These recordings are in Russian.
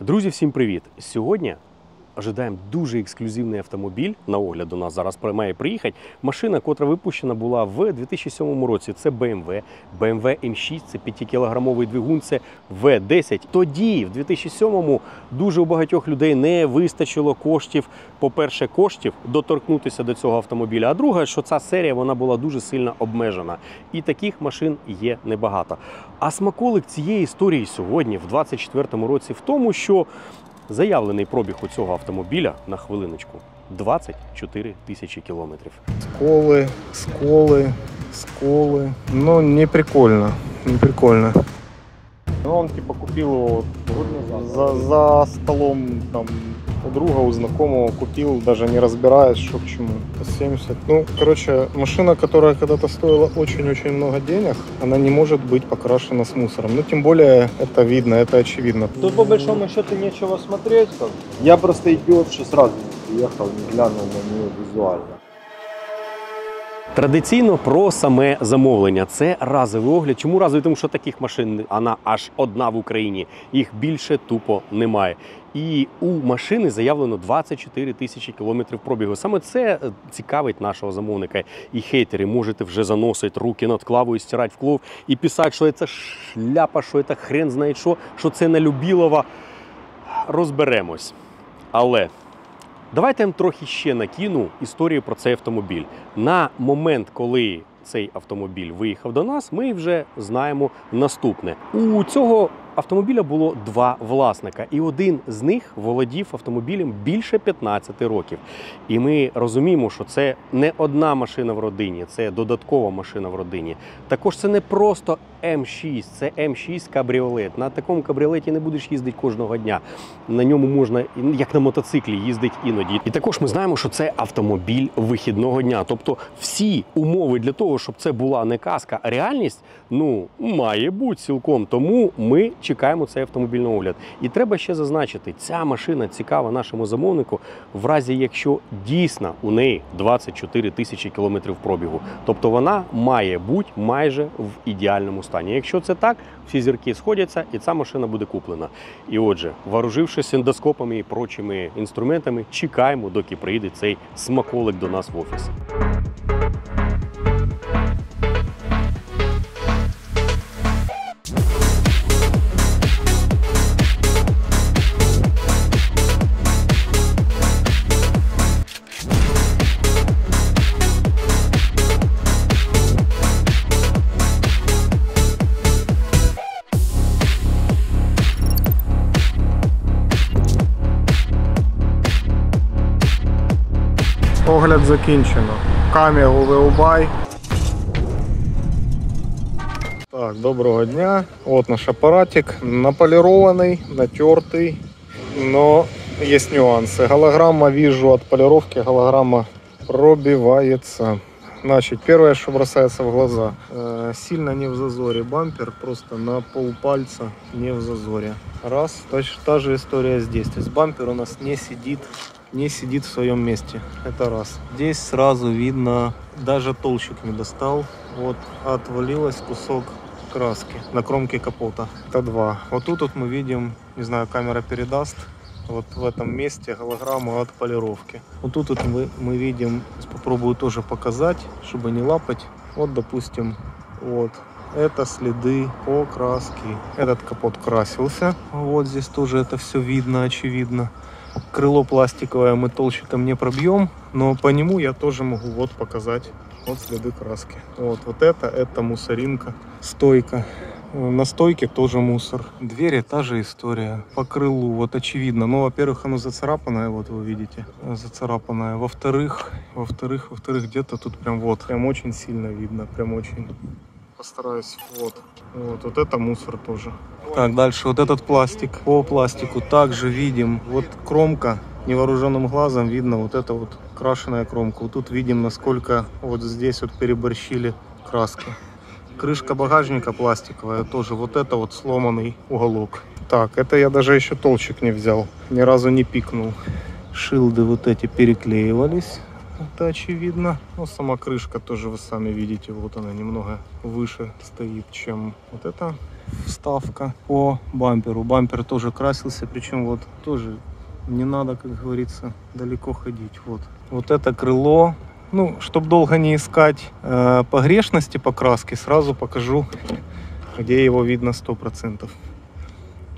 Друзі, всім привіт! Сьогодні ожидаємо дуже ексклюзивний автомобіль. На огляд до нас зараз має приїхати. Машина, котра випущена була в 2007 році. Це BMW. BMW M6, це 5-кілограмовий двигун, це V10. Тоді, в 2007-му, дуже у багатьох людей не вистачило коштів. По-перше, коштів доторкнутися до цього автомобіля. А друге, що ця серія вона була дуже сильно обмежена. І таких машин є небагато. А смаколик цієї історії сьогодні, в 24-му році, в тому, що заявлений пробіг у цього автомобіля на хвилиночку 24 тисячі кілометрів. Сколы, сколы, сколы. Ну, не прикольно, не прикольно. Ну, он типа купил его вот за, за столом там у друга, у знакомого купил, даже не разбираясь, что к чему. По 70. Ну, короче, машина, которая когда-то стоила очень-очень много денег, она не может быть покрашена с мусором. Ну, тем более, это видно, это очевидно. Тут по большому счету нечего смотреть. Как. бы. Я просто идиот, что сразу не приехал, не глянул на нее визуально. Традиційно про саме замовлення. Це разовий огляд. Чому разовий? Тому що таких машин вона аж одна в Україні. Їх більше тупо немає. І у машини заявлено 24 тисячі кілометрів пробігу. Саме це е, цікавить нашого замовника. І хейтери можете вже заносити руки над клавою, стирати в клов і писати, що це шляпа, що це хрен знає що, що це на Любілова. Розберемось. Але Давайте я вам трохи ще накину історію про цей автомобіль. На момент, коли цей автомобіль виїхав до нас, ми вже знаємо наступне. У цього автомобіля було два власника, і один з них володів автомобілем більше 15 років. І ми розуміємо, що це не одна машина в родині, це додаткова машина в родині. Також це не просто М6, це М6 кабріолет. На такому кабріолеті не будеш їздити кожного дня. На ньому можна, як на мотоциклі, їздити іноді. І також ми знаємо, що це автомобіль вихідного дня. Тобто всі умови для того, щоб це була не казка, а реальність, ну має бути цілком. Тому ми чекаємо цей автомобільний огляд. І треба ще зазначити, ця машина цікава нашому замовнику, в разі якщо дійсно у неї 24 тисячі кілометрів пробігу. Тобто вона має бути майже в ідеальному стані. Якщо це так, всі зірки сходяться, і ця машина буде куплена. І отже, вооружившись ендоскопами і прочими інструментами, чекаємо, доки прийде цей смаколик до нас в офіс. Огляд закінчено. Камеру вирубай. Так, доброго дня. Вот наш аппаратик. Наполированный, натертый. Но есть нюансы. Голограмма, вижу, от полировки голограмма пробивается. Значит, первое, что бросается в глаза. э, сильно не в зазоре. Бампер просто на полпальца не в зазоре. Раз. Точно та же история здесь. То есть бампер у нас не сидит не сидит в своем месте. Это раз. Здесь сразу видно, даже толщик не достал. Вот отвалилась кусок краски на кромке капота. Это два. Вот тут вот мы видим, не знаю, камера передаст, вот в этом месте голограмму от полировки. Вот тут вот мы, мы видим, попробую тоже показать, чтобы не лапать. Вот, допустим, вот это следы покраски. Этот капот красился. Вот здесь тоже это все видно, очевидно. Крыло пластиковое мы толщиком не пробьем, но по нему я тоже могу вот показать вот следы краски. Вот, вот это, это мусоринка, стойка. Э, На стойке тоже мусор. Двери та же история. По крылу вот очевидно. Ну, во-первых, оно зацарапанное, вот вы видите, э, зацарапанное. Во-вторых, во-вторых, во-вторых, где-то тут прям вот, прям очень сильно видно, прям очень. Постараюсь, вот. Вот, вот это мусор тоже. Так, дальше вот этот пластик. По пластику также видим, вот кромка, невооруженным глазом видно вот это вот крашеная кромка. Вот тут видим, насколько вот здесь вот переборщили краски. Крышка багажника пластиковая тоже. Вот это вот сломанный уголок. Так, это я даже еще толщик не взял. Ни разу не пикнул. Шилды вот эти переклеивались. Это очевидно. Ну, сама крышка тоже вы сами видите. Вот она немного выше стоит, чем вот это. вставка по бамперу. Бампер тоже красился, причем вот тоже не надо, как говорится, далеко ходить. Вот, вот это крыло. Ну, чтобы долго не искать э, погрешности покраски, сразу покажу, где его видно 100%.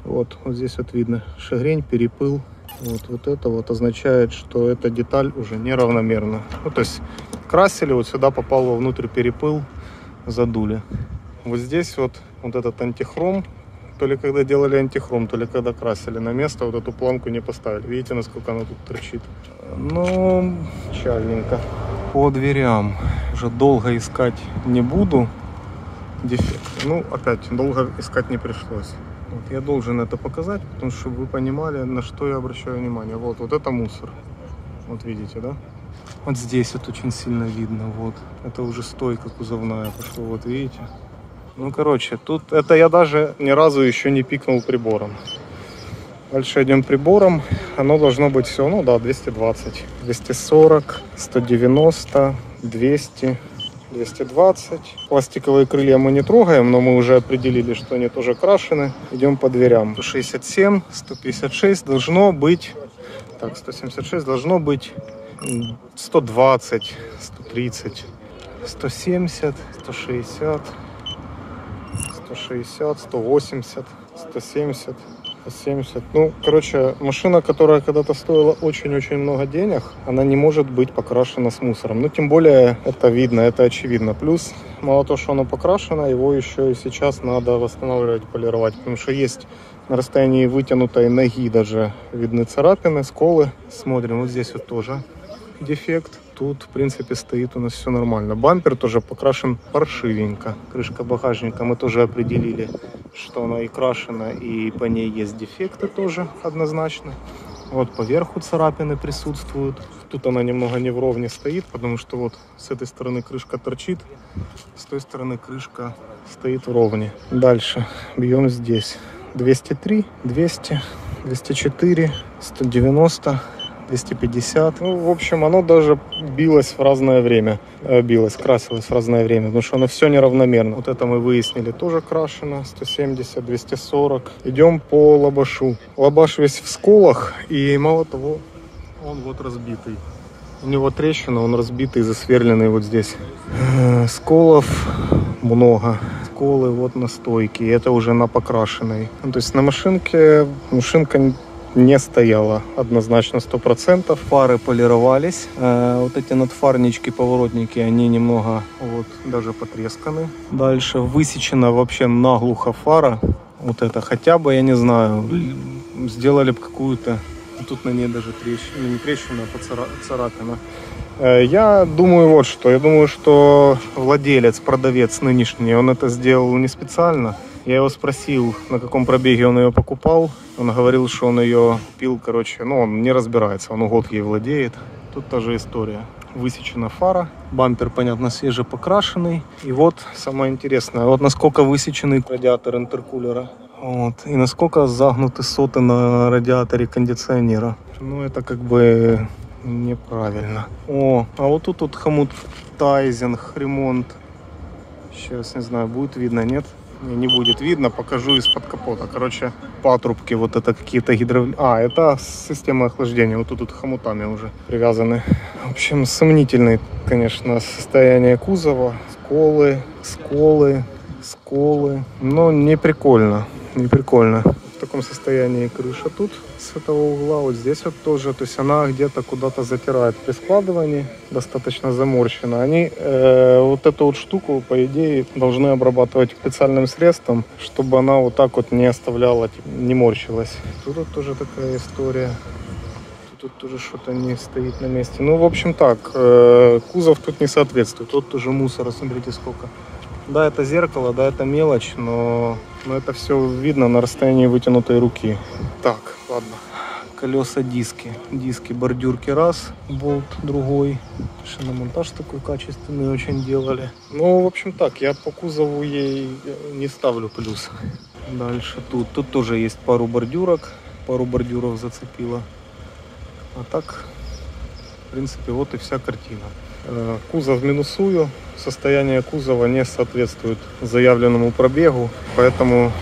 Вот, вот здесь вот видно шагрень, перепыл. Вот, вот это вот означает, что эта деталь уже неравномерна. Ну, то есть красили, вот сюда попал вовнутрь перепыл, задули. Вот здесь вот, вот этот антихром, то ли когда делали антихром, то ли когда красили на место, вот эту планку не поставили. Видите, насколько она тут торчит? Ну, чальненько. По дверям уже долго искать не буду. Дефект. Ну, опять, долго искать не пришлось. Вот, я должен это показать, потому что вы понимали, на что я обращаю внимание. Вот, вот это мусор. Вот видите, да? Вот здесь вот очень сильно видно, вот. Это уже стойка кузовная пошла, вот видите? Ну, короче, тут это я даже ни разу еще не пикнул прибором. Дальше идем прибором. Оно должно быть все, ну да, 220, 240, 190, 200, 220. Пластиковые крылья мы не трогаем, но мы уже определили, что они тоже крашены. Идем по дверям. 167, 156 должно быть... Так, 176 должно быть 120, 130, 170, 160, 160, 180, 170, 170. Ну, короче, машина, которая когда-то стоила очень-очень много денег, она не может быть покрашена с мусором. Ну, тем более, это видно, это очевидно. Плюс, мало того, что оно покрашено, его еще и сейчас надо восстанавливать, полировать. Потому что есть на расстоянии вытянутой ноги даже видны царапины, сколы. Смотрим, вот здесь вот тоже дефект. Тут, в принципе, стоит у нас все нормально. Бампер тоже покрашен паршивенько. Крышка багажника мы тоже определили, что она и крашена, и по ней есть дефекты тоже однозначно. Вот по верху царапины присутствуют. Тут она немного не вровне стоит, потому что вот с этой стороны крышка торчит, с той стороны крышка стоит вровне. Дальше бьем здесь. 203, 200, 204, 190, 250. Ну, в общем, оно даже билось в разное время. Э, билось, красилось в разное время, потому что оно все неравномерно. Вот это мы выяснили, тоже крашено. 170, 240. Идем по лабашу. Лабаш весь в сколах, и мало того, он вот разбитый. У него трещина, он разбитый, засверленный вот здесь. Э, Сколов много. Сколы вот на стойке, это уже на покрашенной. Ну, то есть на машинке, машинка не стояла однозначно 100%. Фары полировались. Вот эти надфарнички, поворотники, они немного вот даже потресканы. Дальше высечена вообще наглухо фара. Вот это хотя бы, я не знаю, сделали бы какую-то... Тут на ней даже трещина, не трещина, а царапина. Э, Я думаю вот что. Я думаю, что владелец, продавец нынешний, он это сделал не специально. Я его спросил, на каком пробеге он ее покупал. Он говорил, что он ее купил, короче, ну, он не разбирается, он год ей владеет. Тут та же история. Высечена фара, бампер, понятно, свежепокрашенный. И вот самое интересное, вот насколько высеченный радиатор интеркулера. Вот. И насколько загнуты соты на радиаторе кондиционера. Ну, это как бы неправильно. О, а вот тут вот хомут тайзинг, ремонт. Сейчас, не знаю, будет видно, нет? Не, будет видно, покажу из-под капота. Короче, патрубки, вот это какие-то гидро... А, это система охлаждения, вот тут, тут хомутами уже привязаны. В общем, сомнительное, конечно, состояние кузова. Сколы, сколы, сколы. Но не прикольно, не прикольно. В таком состоянии крыша тут с этого угла, вот здесь вот тоже, то есть она где-то куда-то затирает при складывании, достаточно заморщена. Они э, вот эту вот штуку, по идее, должны обрабатывать специальным средством, чтобы она вот так вот не оставляла, типа, не морщилась. Тут вот тоже такая история. Тут тоже что-то не стоит на месте. Ну, в общем так, э, кузов тут не соответствует. Тут тоже мусора, смотрите сколько. Да, это зеркало, да, это мелочь, но, но это все видно на расстоянии вытянутой руки. Так, ладно. Колеса, диски. Диски, бордюрки раз, болт другой. Шиномонтаж такой качественный очень делали. Ну, в общем так, я по кузову ей не ставлю плюс. Дальше тут. Тут тоже есть пару бордюрок. Пару бордюров зацепило. А так, в принципе, вот и вся картина. Кузов минусую, состояние кузова не соответствует заявленному пробегу, поэтому,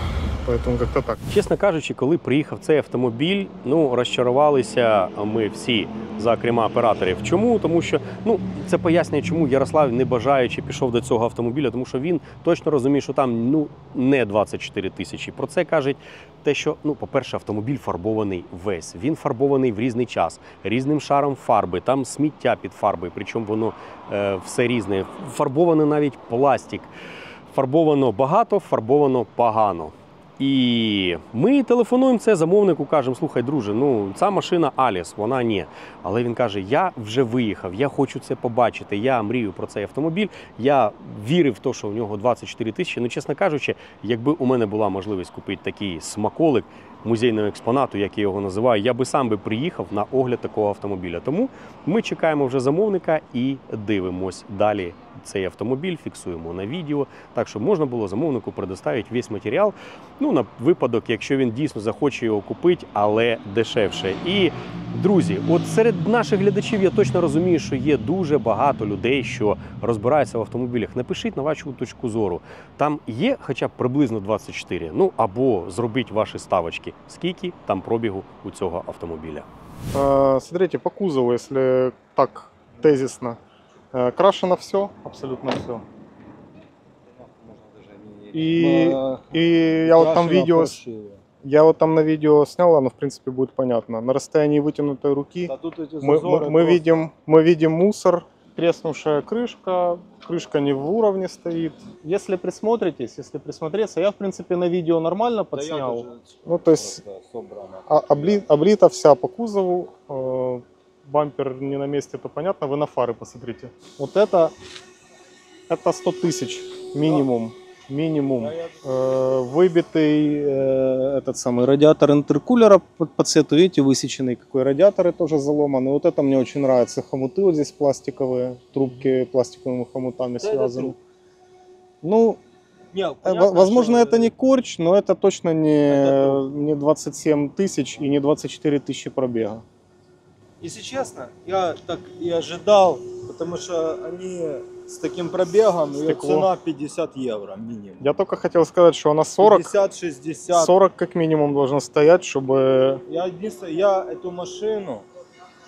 поэтому как-то так. Чесно кажучи, коли приїхав цей автомобіль, ну розчарувалися ми всі, зокрема операторів. Чому? Тому що ну це пояснює, чому Ярослав не бажаючи пішов до цього автомобіля, тому що він точно розуміє, що там ну не 24 тисячі. Про це кажуть те, що ну, по-перше, автомобіль фарбований весь. Він фарбований в різний час, різним шаром фарби, там сміття під фарбою, причому воно е, все різне. Фарбований навіть пластик. Фарбовано багато, фарбовано погано. І ми телефонуємо це замовнику, кажемо: слухай, друже, ну ця машина Аліс, вона ні. Але він каже: Я вже виїхав, я хочу це побачити. Я мрію про цей автомобіль. Я вірив в те, що в нього 24 тисячі. Ну, чесно кажучи, якби у мене була можливість купити такий смаколик музейного експонату, як я його називаю, я би сам би приїхав на огляд такого автомобіля. Тому ми чекаємо вже замовника і дивимось далі цей автомобіль, фіксуємо на відео. Так що можна було замовнику предоставити весь матеріал. Ну, на випадок, якщо він дійсно захоче його купити, але дешевше. І друзі, от серед наших глядачів я точно розумію, що є дуже багато людей, що розбираються в автомобілях. Напишіть на вашу точку зору. Там є хоча б приблизно 24, ну або зробіть ваші ставочки. Скільки там пробігу у цього автомобіля? Э, Смотрите, по кузову, если так тезисно, крашено все, абсолютно все. И, и я вот там видео, я вот там на видео снял, оно в принципе будет понятно. На расстоянии вытянутой руки Да мы, мы, мы видим, мы видим мусор, треснувшая крышка, крышка не в уровне стоит. Если присмотритесь, если присмотреться, я в принципе на видео нормально Да подснял. даже Ну то есть просто собрано. а- обли- облита вся по кузову, э, бампер не на месте, то понятно, вы на фары посмотрите. Вот это, это 100 тысяч минимум, минимум. Э, выбитый э, этот самый радиатор интеркулера по, по цвету, видите, высеченный, какой радиаторы тоже заломаны. Вот это мне очень нравится. Хомуты вот здесь пластиковые, трубки пластиковыми хомутами Да, связаны. Ну, Не, э, понятно, во- возможно, это не корч, но это точно не, Это не 27 тысяч и не 24 тысячи пробега. Если честно, я так и ожидал, потому что они с таким пробегом, и Стекло. цена 50 евро минимум. Я только хотел сказать, что она 40, 50-60. 40 как минимум должна стоять, чтобы... Я единственное, я эту машину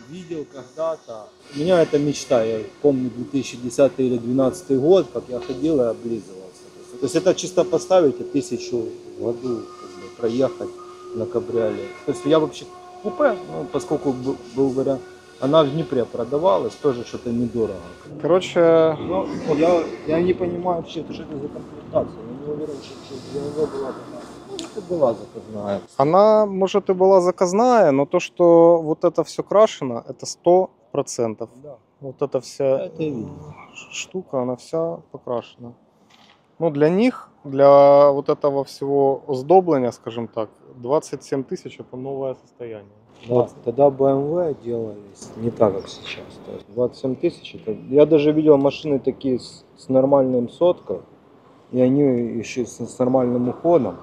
видел когда-то. У меня это мечта, я помню 2010 или 2012 год, как я ходил и облизывался. То есть это чисто поставить и тысячу в году как бы, проехать на кабриолете. То есть я вообще купе, ну, поскольку был вариант, она в Днепре продавалась, тоже что-то недорого. Короче, Ну, я, я не понимаю вообще, что это за комплектация. Я не уверен, что, что для него была. Ну, это была заказная. Она, может, и была заказная, но то, что вот это все крашено, это 100%. Да, Вот эта вся это штука, она вся покрашена. Ну, для них, для вот этого всего оздобления, скажем так, 27 тысяч это новое состояние. Да, тогда BMW делались не так, как сейчас. То есть 27 тысяч. Это... Я даже видел машины такие с, с нормальным соткой, и они еще с, с нормальным уходом.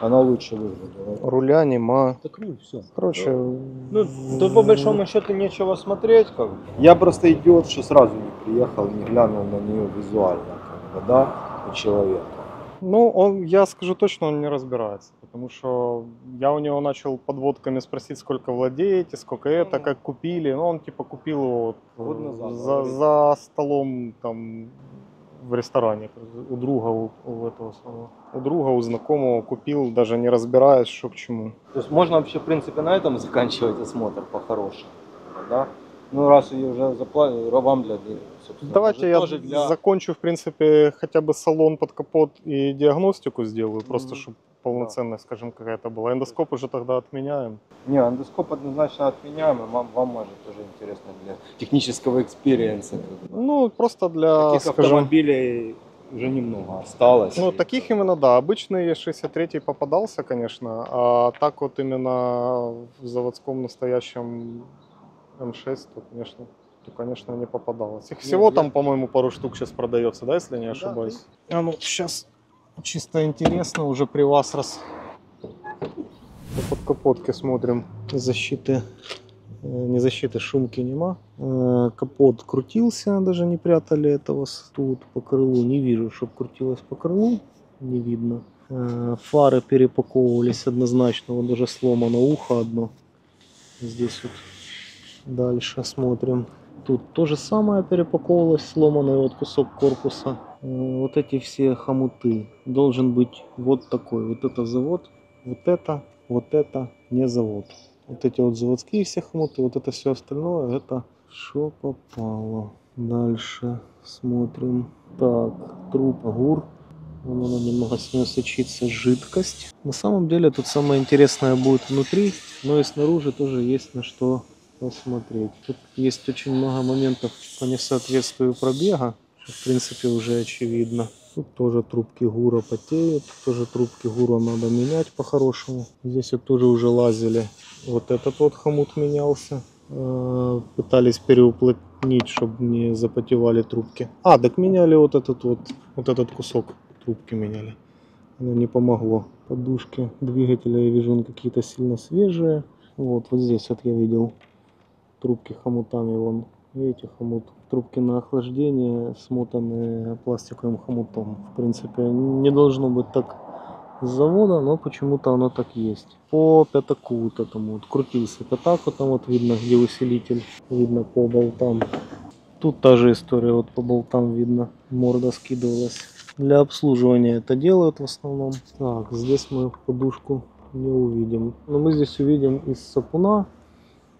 Она лучше выглядела. Руля нема. Так руль, все. Короче, Ну, тут по большому счету нечего смотреть, как бы. Я просто идиот, что сразу не приехал, не глянул на нее визуально, как бы, да, у человека. Ну, он, я скажу точно, он не разбирается, потому что я у него начал подводками спросить, сколько владеете, сколько это, Ну. как купили. Ну, он типа купил его вот, назад, за, за столом там в ресторане у друга у, у этого самого, у друга, у знакомого купил, даже не разбираясь, что к чему. То есть можно вообще, в принципе, на этом заканчивать осмотр по-хорошему, да? Ну, раз ее уже заплатили, вам для, собственно, Давайте я для... закончу, в принципе, хотя бы салон под капот и диагностику сделаю, просто Мгм. чтобы полноценная, скажем, какая-то была. Эндоскоп уже тогда отменяем. Не, эндоскоп однозначно отменяем, и вам, вам может тоже интересно для технического experience а. как бы. Ну, просто для, Таких скажем, автомобилей уже немного осталось. Ну, таких именно, да. Обычный 63 попадался, конечно, а так вот именно в заводском настоящем М6, то, конечно, то, конечно, не попадалось. Их всего я- там, по-моему, пару штук сейчас продается, да, если не ошибаюсь? А ну, сейчас чисто интересно уже при вас раз под капотки смотрим защиты Э, Ни защиты, шумки нема. Э, Капот крутился, даже не прятали этого тут по крылу. Не вижу, чтобы крутилось по крылу. Не видно. Э, Фары перепаковывались однозначно. Вот даже сломано ухо одно. Здесь вот дальше смотрим. Тут то же самое перепаковывалось, сломанный вот кусок корпуса. Э, Вот эти все хомуты. Должен быть вот такой. Вот это завод, вот это, вот это не завод. Вот эти вот заводские все хомуты, вот это все остальное, это что попало. Дальше смотрим. Так, труп гур. Вон она немного с нее сочится жидкость. На самом деле тут самое интересное будет внутри, но и снаружи тоже есть на что посмотреть. Тут есть очень много моментов по несоответствию пробега, что в принципе уже очевидно. Тут тоже трубки ГУРа потеют, тоже трубки ГУРа надо менять по-хорошему. Здесь вот тоже уже лазили. Вот этот вот хомут менялся. Э, Пытались переуплотнить, чтобы не запотевали трубки. А, так меняли вот этот вот, вот этот кусок трубки меняли. Оно не помогло. Подушки двигателя я вижу он какие-то сильно свежие. Вот, вот здесь вот я видел трубки хомутами вон. Видите, хомут. Трубки на охлаждение смотаны пластиковым хомутом. В принципе, не должно быть так с завода, но почему-то оно так есть. По пятаку вот этому вот крутился пятак, вот там вот видно, где усилитель, видно по болтам. Тут та же история, вот по болтам видно, морда скидывалась. Для обслуживания это делают в основном. Так, здесь мы подушку не увидим. Но мы здесь увидим из сапуна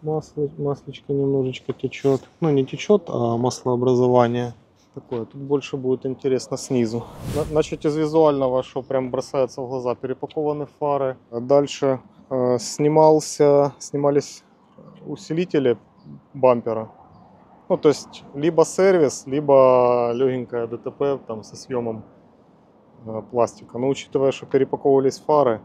масло, маслечко немножечко течет. Ну, не течет, а маслообразование. Такое. Тут больше будет интересно снизу. На- Значит, из визуального, что прям бросается в глаза, перепакованы фары. Дальше э, снимался, снимались усилители бампера. Ну, то есть, либо сервис, либо легенькое ДТП там, со съемом э, пластика. Но учитывая, что перепаковывались фары,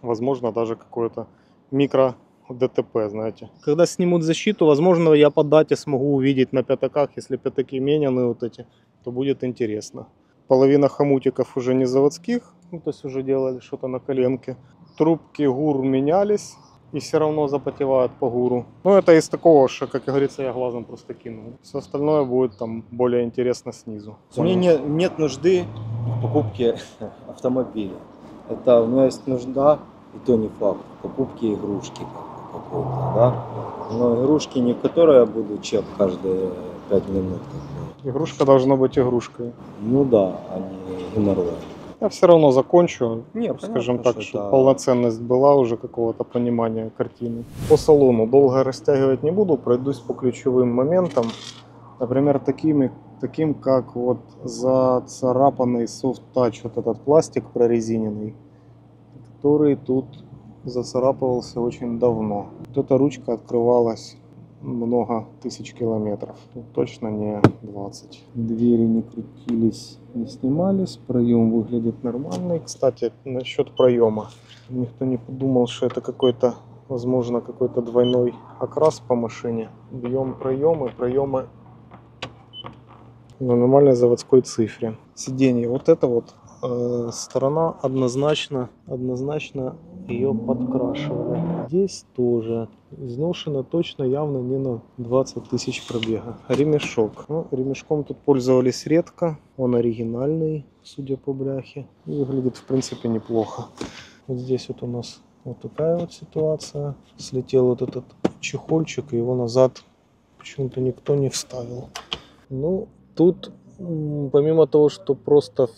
возможно, даже какое-то микро ДТП, знаете. Когда снимут защиту, возможно, я по дате смогу увидеть на пятаках, если пятаки меняны вот эти, то будет интересно. Половина хомутиков уже не заводских, ну, то есть уже делали что-то на коленке. Трубки ГУР менялись и все равно запотевают по ГУРу. Ну, это из такого, что, как говорится, я глазом просто кинул. Все остальное будет там более интересно снизу. Мне не- нет нужды в покупке автомобиля. Это у меня есть нужда, и то не факт, в покупке игрушки как- какой-то, да. Но игрушки не я буду чек каждые пять минут. Игрушка должна быть игрушкой. Ну да, а не геморрой. Я все равно закончу, Не, скажем понятно, так, что чтобы это- полноценность была уже какого-то понимания картины. По салону долго растягивать не буду, пройдусь по ключевым моментам. Например, такими, таким как вот зацарапанный soft touch, вот этот пластик прорезиненный, который тут зацарапывался очень давно. Вот эта ручка открывалась много тысяч километров. Ну, точно не 20. Двери не крутились, не снимались. Проем выглядит нормальный. Кстати, насчет проема. Никто не подумал, что это какой-то, возможно, какой-то двойной окрас по машине. Бьем проемы, проемы на нормальной заводской цифре. Сиденье. Вот это вот э, сторона однозначно, однозначно ее подкрашивали. Здесь тоже изношено точно явно не на 20 тысяч пробега. Ремешок. Ну, ремешком тут пользовались редко. Он оригинальный, судя по бляхе. Выглядит в принципе неплохо. Вот здесь вот у нас вот такая вот ситуация. Слетел вот этот чехольчик, и его назад почему-то никто не вставил. Ну, тут помимо того, что просто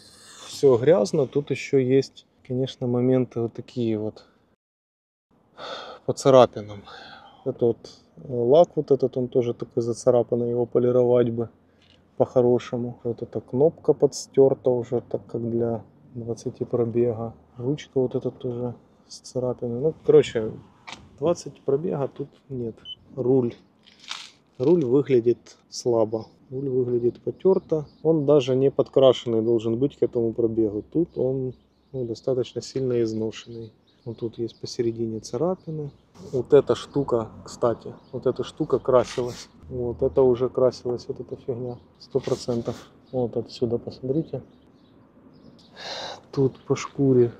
все грязно, тут еще есть, конечно, моменты вот такие вот по царапинам. Это вот э, лак вот этот, он тоже такой зацарапанный, его полировать бы по-хорошему. Вот эта кнопка подстерта уже, так как для 20 пробега. Ручка вот эта тоже с царапиной. Ну, короче, 20 пробега тут нет. Руль. Руль выглядит слабо. Руль выглядит потерто. Он даже не подкрашенный должен быть к этому пробегу. Тут он ну, достаточно сильно изношенный. Вот тут есть посередине царапины. Вот эта штука, кстати, вот эта штука красилась. Вот это уже красилась, вот эта фигня. Сто процентов. Вот отсюда посмотрите. Тут по шкуре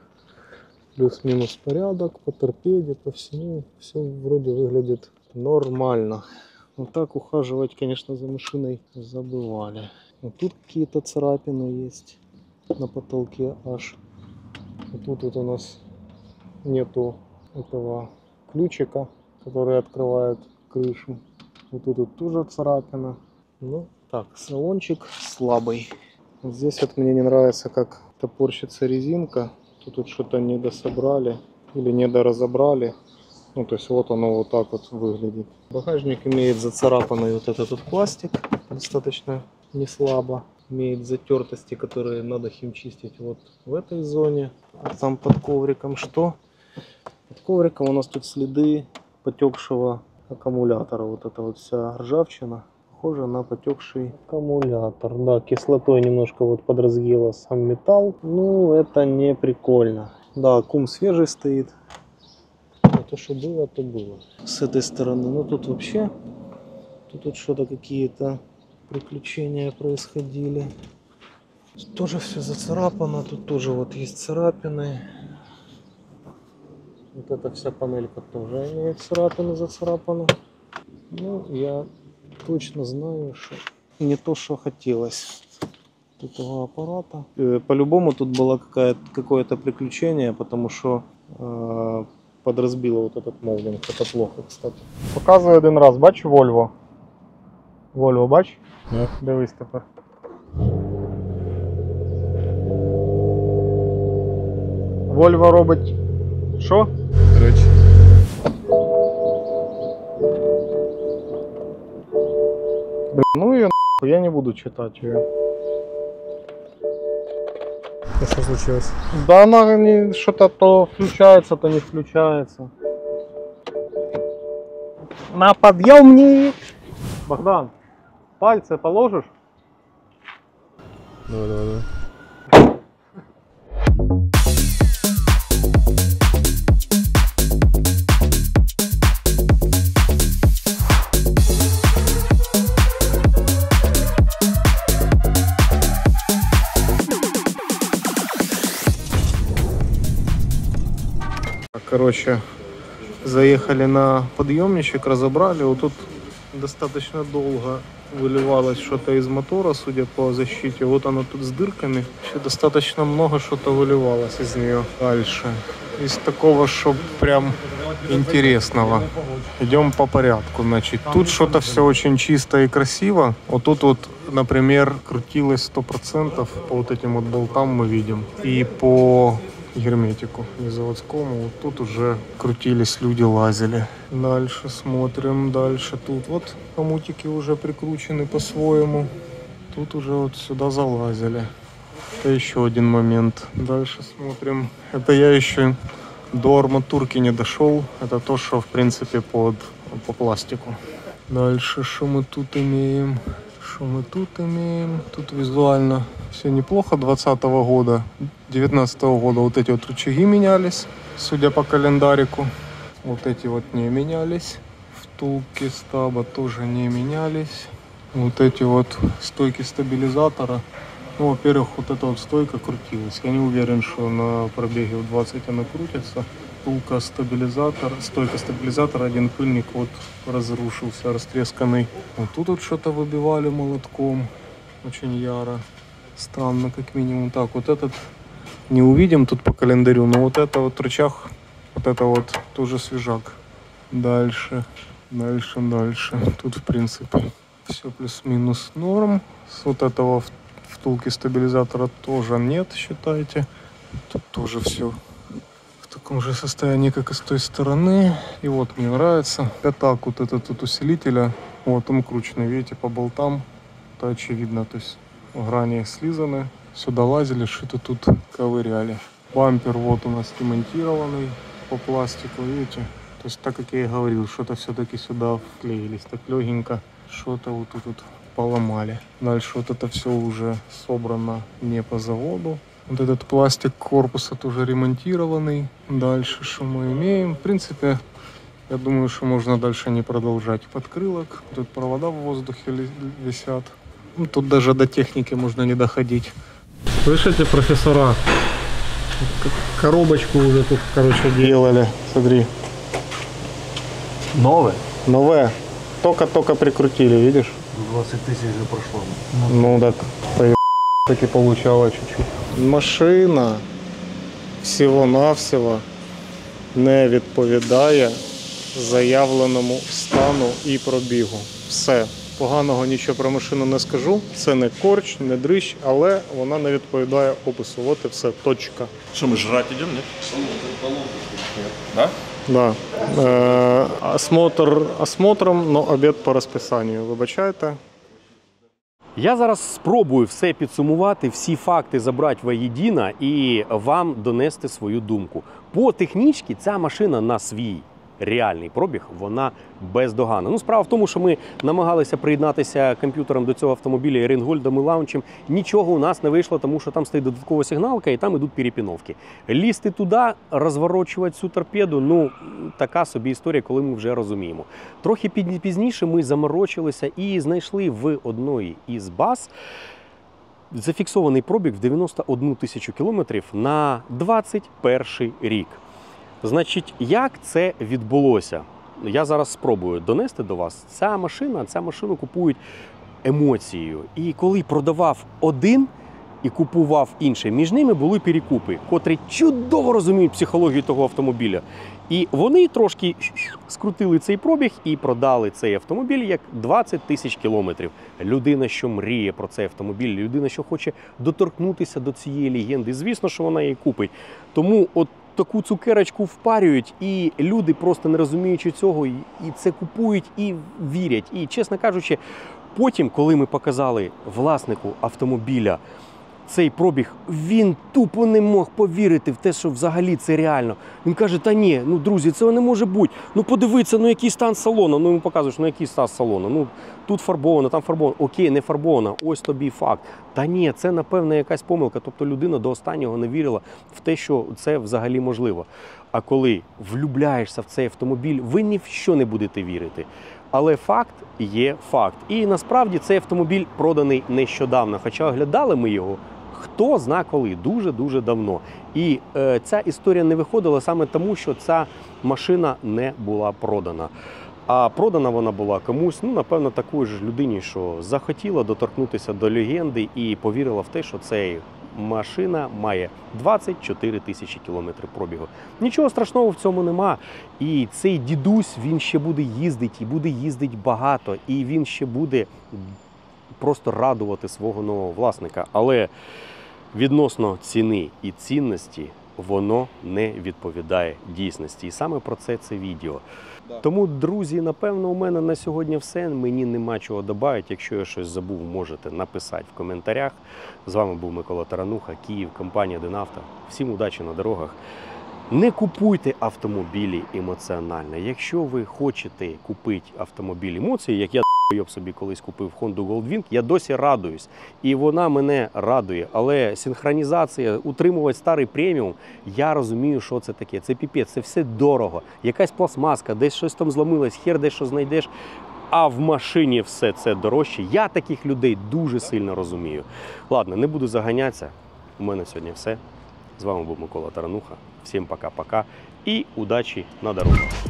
плюс-минус порядок по торпеде, по всему. Все вроде выглядит нормально. Но так ухаживать, конечно, за машиной забывали. Вот тут какие-то царапины есть на потолке аж. Тут вот у нас нету этого ключика, который открывает крышу. Вот тут вот тоже царапина. Ну, так, салончик слабый. Вот здесь вот мне не нравится, как топорщится резинка. Тут вот что-то недособрали или недоразобрали. Ну, то есть вот оно вот так вот выглядит. Багажник имеет зацарапанный вот этот вот пластик, достаточно не слабо. Имеет затертости, которые надо химчистить вот в этой зоне. А там под ковриком что? Под ковриком у нас тут следы потекшего аккумулятора. Вот это вот вся ржавчина. Похоже на потекший аккумулятор. Да, кислотой немножко вот подразъела сам металл. Ну, это не прикольно. Да, кум свежий стоит. А то, что было, то было. С этой стороны. Ну, тут вообще... Тут что-то какие-то приключения происходили. Тоже все зацарапано. Тут тоже вот есть царапины. Вот эта вся панелька тоже имеет царапины, зацарапана. Ну, я точно знаю, что не то, что хотелось от этого аппарата. Э, По-любому тут было какое-то приключение, потому что э, подразбило вот этот молдинг. Это плохо, кстати. Показую один раз, бачу Volvo. Volvo, бач? Да. Дивись тепер. Volvo робить що? Короче, Блин, ну ее нахуй, я не буду читать ее. что случилось? Да она не что-то то включается, то не включается. На подъемник! Богдан, пальцы положишь? Давай, давай, давай. Короче, заехали на подъемничек, разобрали. Вот тут достаточно долго выливалось что-то из мотора, судя по защите. Вот она тут с дырками. Еще достаточно много что-то выливалось из нее дальше. Из такого, что прям интересного. Идем по порядку, значит. Тут что-то все очень чисто и красиво. Вот тут вот, например, крутилось 100% по вот этим вот болтам мы видим. И по герметику не заводскому. Вот тут уже крутились люди, лазили. Дальше смотрим, дальше тут вот хомутики уже прикручены по-своему. Тут уже вот сюда залазили. Это еще один момент. Дальше смотрим. Это я еще до арматурки не дошел. Это то, что в принципе под, по пластику. Дальше что мы тут имеем? Что мы тут имеем? Тут визуально все неплохо 20 года. 19 года вот эти вот рычаги менялись, судя по календарику. Вот эти вот не менялись. Втулки стаба тоже не менялись. Вот эти вот стойки стабилизатора. Ну, во-первых, вот эта вот стойка крутилась. Я не уверен, что на пробеге в 20 она крутится. Втулка стабилизатор, стойка стабилизатора, один пыльник вот разрушился, растресканный. Вот тут вот что-то выбивали молотком, очень яро. Странно, как минимум. Так, вот этот не увидим тут по календарю, но вот это вот рычаг, вот это вот тоже свежак. Дальше, дальше, дальше. Тут, в принципе, все плюс-минус норм. С вот этого втулки стабилизатора тоже нет, считайте. Тут тоже все таком же состоянии, как и с той стороны. И вот мне нравится. Пятак вот этот тут усилителя. Вот он крученный, видите, по болтам. Это очевидно, то есть грани слизаны. Сюда лазили, что-то тут ковыряли. Бампер вот у нас демонтированный по пластику, видите. То есть так, как я и говорил, что-то все-таки сюда вклеились. Так легенько что-то вот тут вот поломали. Дальше вот это все уже собрано не по заводу. Вот этот пластик корпуса тоже ремонтированный. Дальше что мы имеем? В принципе, я думаю, что можно дальше не продолжать. Подкрылок. Тут провода в воздухе висят. Ну, тут даже до техники можно не доходить. Слышите, профессора? Коробочку уже тут, короче, делали. Смотри. Новое? Новое. Только-только прикрутили, видишь? 20 тысяч же прошло. Ну так, поеб... таки получало чуть-чуть. Машина всього-навсього не відповідає заявленому стану і пробігу. Все. Поганого нічого про машину не скажу. Це не корч, не дрищ, але вона не відповідає опису. От і все, точка. Мы жрать идем, нет? Да? Да. Е, осмотр осмотром, но обід по розписанню. Вибачайте. Я зараз спробую все підсумувати, всі факти забрати воєдино і вам донести свою думку. По технічці ця машина на свій Реальний пробіг, вона бездоганна. Ну, справа в тому, що ми намагалися приєднатися комп'ютером до цього автомобіля Рінгольдом і лаунчем. Нічого у нас не вийшло, тому що там стоїть додаткова сигналка і там ідуть перепіновки. Лізти туди, розворочувати цю торпеду, ну така собі історія, коли ми вже розуміємо. Трохи пізніше ми заморочилися і знайшли в одної із баз зафіксований пробіг в 91 тисячу кілометрів на 21 рік. Значить, як це відбулося? Я зараз спробую донести до вас. Ця машина, ця машину купують емоцією. І коли продавав один і купував інший, між ними були перекупи, котрі чудово розуміють психологію того автомобіля. І вони трошки скрутили цей пробіг і продали цей автомобіль як 20 тисяч кілометрів. Людина, що мріє про цей автомобіль, людина, що хоче доторкнутися до цієї легенди. Звісно, що вона її купить. Тому от таку цукерочку впарюють, і люди, просто не розуміючи цього, і це купують і вірять. І, чесно кажучи, потім, коли ми показали власнику автомобіля цей пробіг, він тупо не мог повірити в те, що взагалі це реально. Він каже: Та ні, ну друзі, цього не може бути. Ну подивіться, ну який стан салону. Ну йому показуєш, ну який стан салону. Ну тут фарбовано, там фарбовано. Окей, не фарбовано. Ось тобі факт. Та ні, це напевно якась помилка. Тобто людина до останнього не вірила в те, що це взагалі можливо. А коли влюбляєшся в цей автомобіль, ви ні в що не будете вірити. Але факт є факт. І насправді цей автомобіль проданий нещодавно. Хоча оглядали ми його хто зна коли, дуже дуже давно. І е, ця історія не виходила саме тому, що ця машина не була продана. А продана вона була комусь, ну напевно, такої ж людині, що захотіла доторкнутися до легенди і повірила в те, що цей машина має 24 тисячі кілометрів пробігу. Нічого страшного в цьому нема. І цей дідусь він ще буде їздити, і буде їздити багато, і він ще буде просто радувати свого нового власника. Але відносно ціни і цінності воно не відповідає дійсності. І саме про це це відео. Да. Тому, друзі, напевно, у мене на сьогодні все. Мені нема чого додати. Якщо я щось забув, можете написати в коментарях. З вами був Микола Тарануха, Київ, компанія Динавто. Всім удачі на дорогах. Не купуйте автомобілі емоціонально. Якщо ви хочете купити автомобіль емоції, як я б собі колись купив Honda Goldwing, я досі радуюсь. І вона мене радує. Але синхронізація, утримувати старий преміум, я розумію, що це таке. Це піпець, це все дорого. Якась пластмаска, десь щось там зламилось, хер десь що знайдеш. А в машині все це дорожче. Я таких людей дуже сильно розумію. Ладно, не буду заганятися. У мене сьогодні все. З вами був Микола Тарануха. Всім пока-пока і удачі на дорогах.